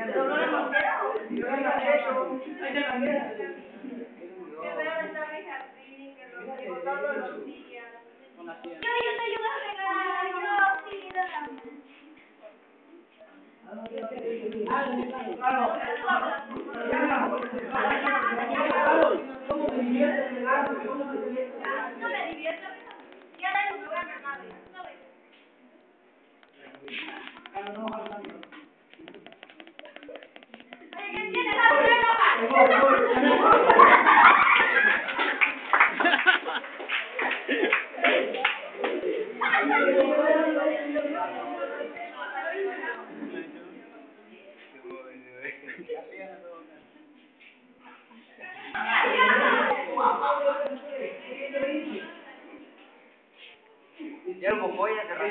Que veo estar mi Ya lo voy a cerrar.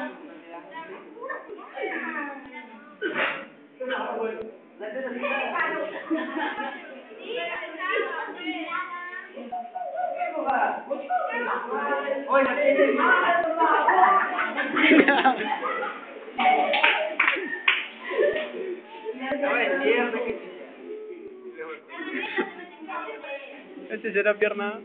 Bueno, madre. Ese será pierna.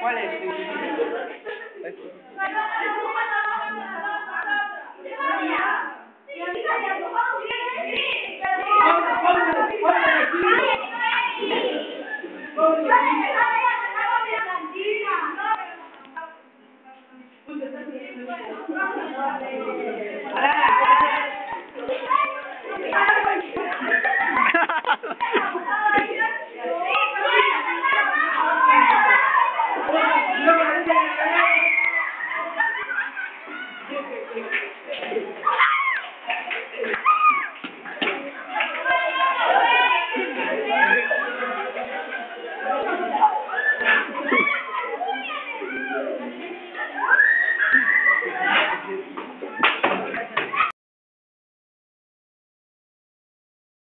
¿Cuál es? Thank you.